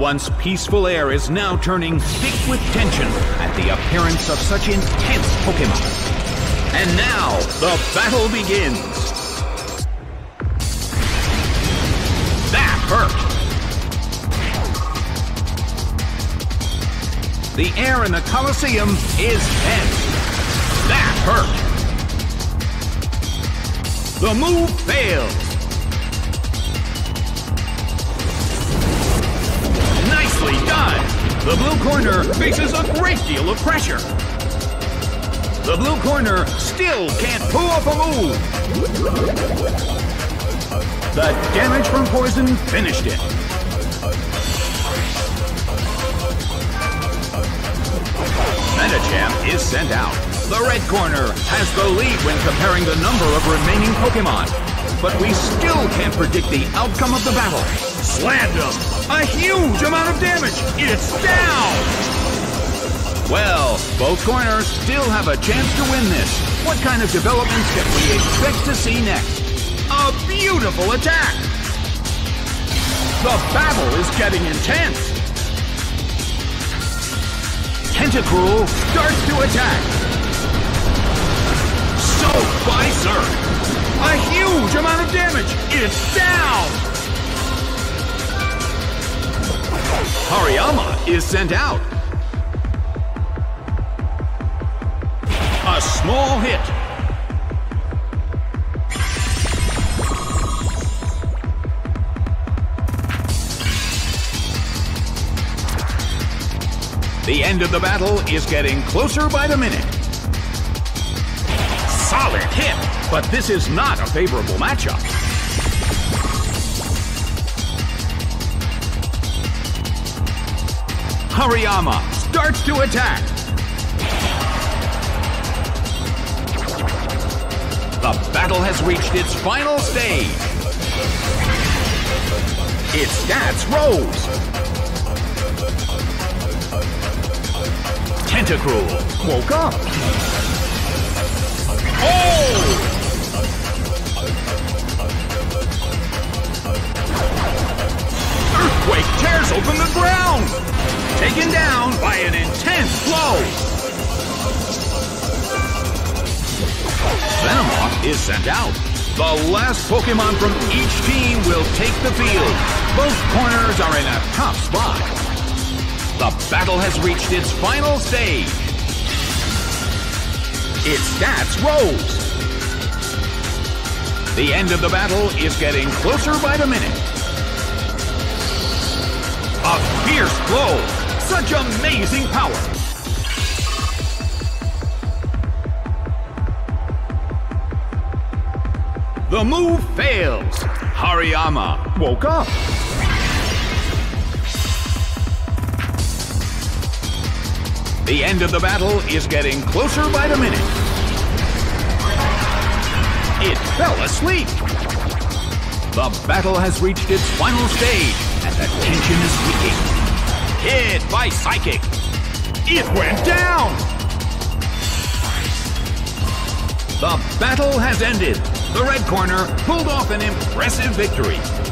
once peaceful air is now turning thick with tension at the appearance of such intense Pokemon. And now, the battle begins. That hurt. The air in the Colosseum is tense. That hurt. The move fails. Nicely done. The blue corner faces a great deal of pressure. The blue corner still can't pull off a move. The damage from poison finished it. Medicham is sent out. The red corner has the lead when comparing the number of remaining Pokemon. But we still can't predict the outcome of the battle. Slammed! A huge amount of damage! It's down! Well, both corners still have a chance to win this. What kind of developments can we expect to see next? A beautiful attack! The battle is getting intense! Tentacruel starts to attack. So by Surf. A huge amount of damage. It's down. Hariyama is sent out. A small hit. The end of the battle is getting closer by the minute. Solid hit, but this is not a favorable matchup. Hariyama starts to attack. The battle has reached its final stage. Its stats rose. Tentacruel woke up. Oh! Earthquake tears open the ground! Taken down by an intense blow! Venomoth is sent out. The last Pokemon from each team will take the field. Both corners are in a tough spot. The battle has reached its final stage. Its stats rose. The end of the battle is getting closer by the minute. A fierce blow. Such amazing power. The move fails. Hariyama woke up. The end of the battle is getting closer by the minute. It fell asleep. The battle has reached its final stage, the tension is peaking. Hit by Psychic. It went down! The battle has ended. The red corner pulled off an impressive victory.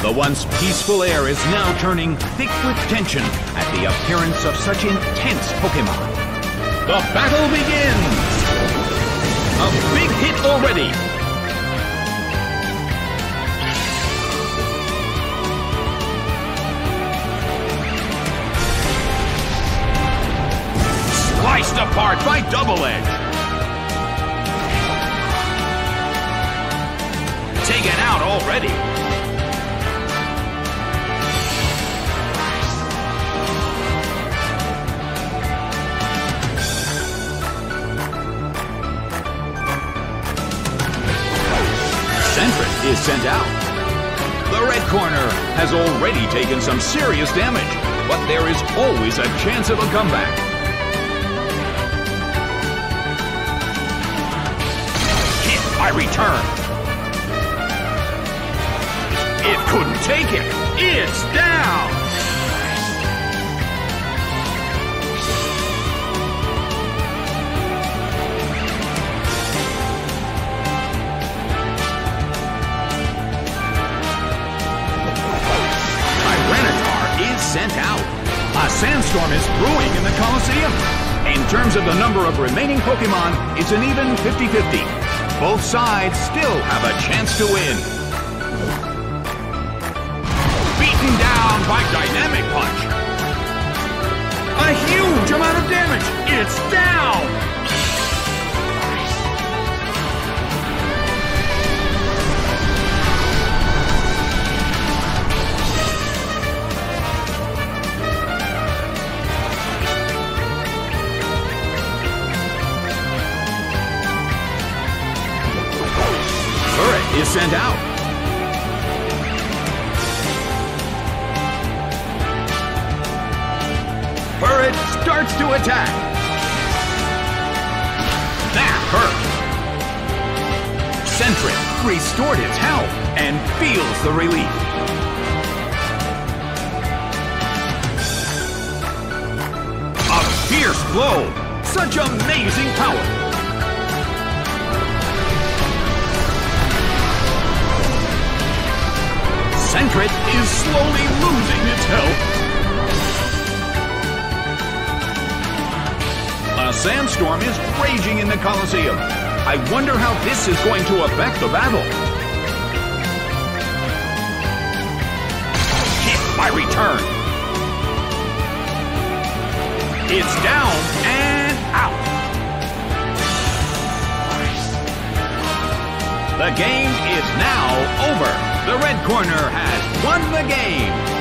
The once peaceful air is now turning thick with tension at the appearance of such intense Pokemon. The battle begins! A big hit already! Sliced apart by Double Edge! Taken out already! Sent out. The red corner has already taken some serious damage, but there is always a chance of a comeback. Hit by return. It couldn't take it. It's down. Sandstorm is brewing in the Colosseum. In terms of the number of remaining Pokemon, it's an even 50-50. Both sides still have a chance to win. Beaten down by Dynamic Punch. A huge amount of damage. It's down. Is sent out. Furret starts to attack. That hurt. Sentret restored its health and feels the relief. A fierce blow. Such amazing power. Sentret is slowly losing its health. A sandstorm is raging in the Colosseum. I wonder how this is going to affect the battle. Hit by return. It's down and out. The game is now over. Red corner has won the game.